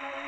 Bye.